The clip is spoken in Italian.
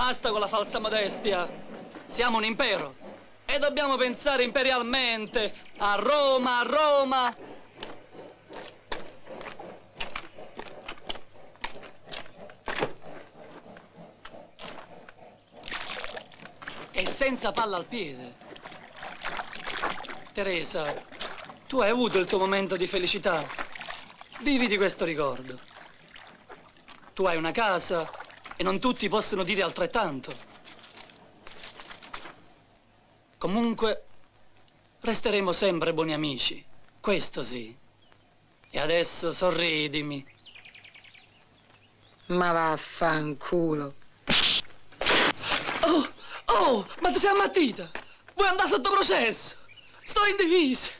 Basta con la falsa modestia. Siamo un impero e dobbiamo pensare imperialmente a Roma, a Roma. E senza palla al piede. Teresa, tu hai avuto il tuo momento di felicità. Vivi di questo ricordo. Tu hai una casa e non tutti possono dire altrettanto. Comunque, resteremo sempre buoni amici. Questo sì. E adesso sorridimi. Ma vaffanculo. Oh, oh, ma ti sei ammattita? Vuoi andare sotto processo? Sto in divisa.